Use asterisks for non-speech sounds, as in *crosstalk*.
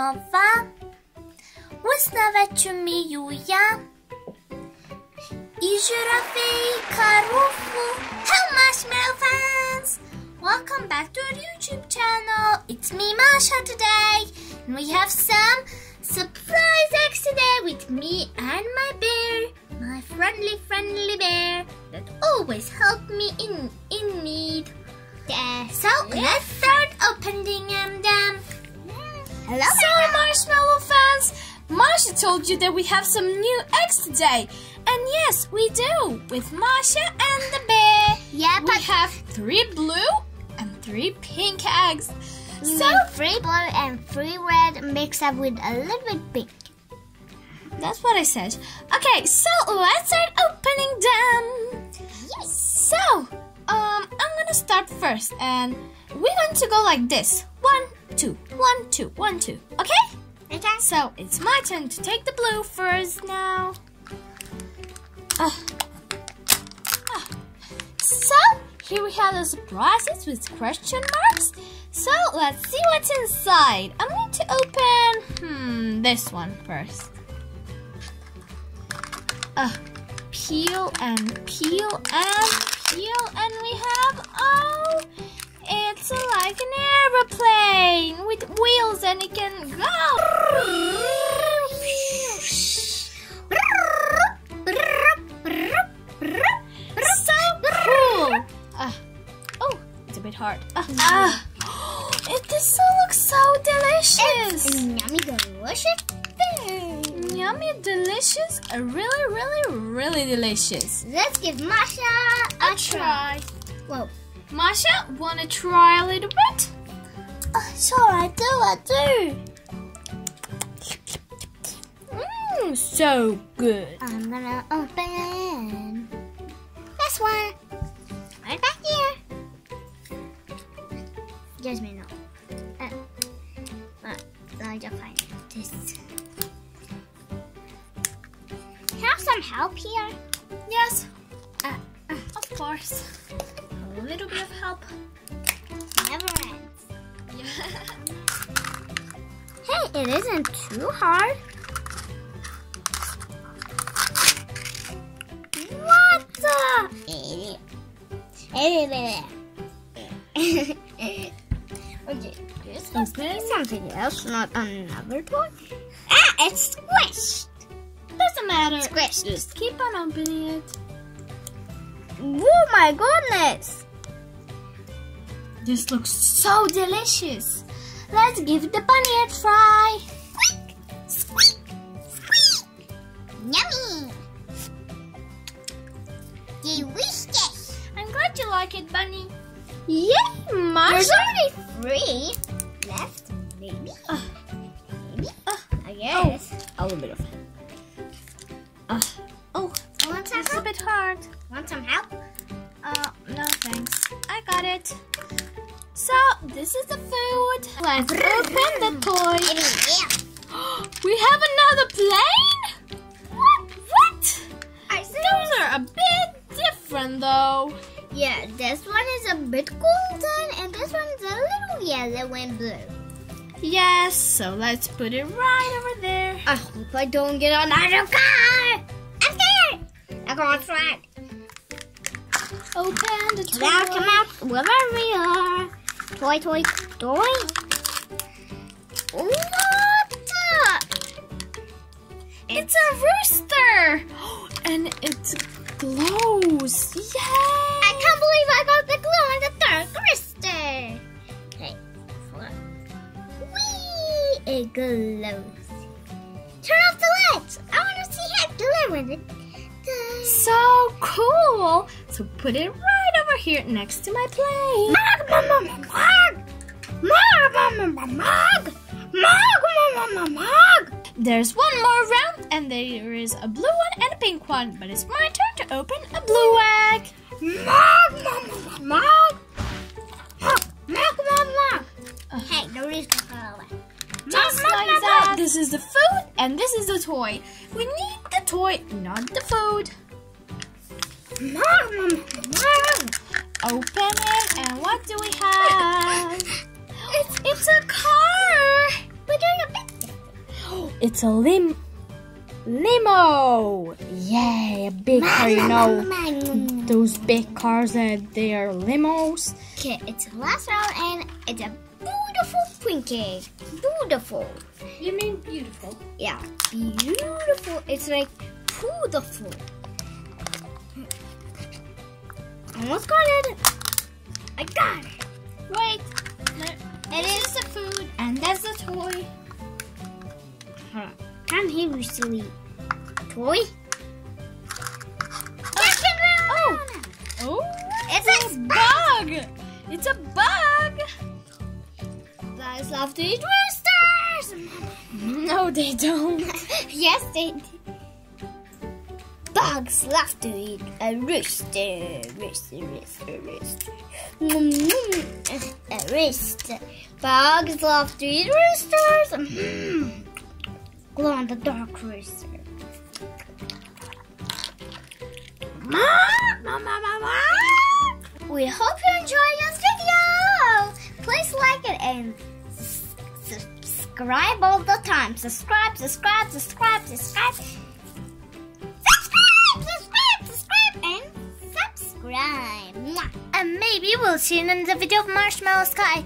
marshmallowa. Ustawiacie I żyrafy, karówku. Hello marshmallow fans! Welcome back to our YouTube channel. It's me Masha today. And we have some surprise eggs today with me and my bear. My friendly, friendly bear that always help me in, in need. Yeah, so let's start opening them. Hello, so marshmallow fans. Masha told you that we have some new eggs today. And yes, we do, with Masha and the bear. Yeah, we have three blue and three pink eggs. So three blue and three red mixed up with a little bit pink. That's what I said. Okay, so let's start opening them. Yes. So, um, I'm gonna start first, and we're going to go like this: one, two, one, two, one, two. Okay? Okay. So it's my turn to take the blue first now. Uh, uh. So here we have the surprises with question marks. So let's see what's inside. I'm going to open hmm this one first. Uh, peel and peel and peel and we have oh and it can go. so cool. Uh, oh, it's a bit hard. Uh, uh, it this looks so delicious. It's yummy, delicious. Mm, Yummy, delicious, really, really, really delicious. Let's give Masha a, try. Whoa. Masha, wanna try a little bit? Uh, sure, I do, I do. Mmm, so good. I'm gonna open this one. Right back here. Just me no. Uh, uh, me just find this. Have some help here? Yes, uh, uh, of course. A little bit of help. Never ends. *laughs* Hey, it isn't too hard. What the? *laughs* okay, this must something else, not another toy. Ah, it's squished. Doesn't matter. Squished. Just keep on opening it. Oh my goodness! This looks so delicious. Let's give the bunny a try. Squeak, squeak, squeak. Yummy. Delicious. I'm glad you like it, Bunny. Yay, Masha. There's only three left, maybe. Uh, maybe. uh, I guess. a little bit of. Uh, oh, Want some it's a help? bit hard. Want some help? It. So, this is the food. Let's open the toy. *gasps* We have another plane? What? What? I see. Those are a bit different though. Yeah, this one is a bit golden, and this one's a little yellow and blue. Yes, so let's put it right over there. I hope I don't get another car. I'm scared. I'm gonna try. Open the toy. Come out, come out, wherever we are. Toy, toy, toy. What the? It's a rooster! *gasps* And it glows! Yay! I can't believe I got the glow in the dark crystal. Okay. Whee! It glows. Turn off the lights. I want to see how glow in it. So cool! So put it right over here next to my plate. There's one more round, and there is a blue one and a pink one, but it's my turn to open a blue egg. Hey, the reason for away. Just like that. This is the food, and this is the toy. We need the toy, not the food. Mug, mug, mug. Open it, and what do we have? It's, it's a car! We're doing a bit *gasps* it's a lim limo. Yay, a big car, you know. Those big cars that they are limos. Okay, it's the last round and it's a beautiful Twinkie. Beautiful. You mean beautiful? Yeah, beautiful. It's like beautiful. Almost got it. I got it. Wait, It is the food and that's the toy. On. Can't hear you, silly toy. Oh. Oh, It's a bug. It's a bug. Guys love to eat roosters. *laughs* No, they don't. *laughs* yes, they do. Bugs love to eat a rooster. Rooster, rooster, rooster. Mm, mm, A rooster. Bugs love to eat roosters. Mm. Glow in the dark rooster. We hope you enjoyed this video. Please like it and subscribe all the time. Subscribe, subscribe, subscribe. Subscribe, Mwah. And maybe we'll see you in the video of Marshmallow Sky.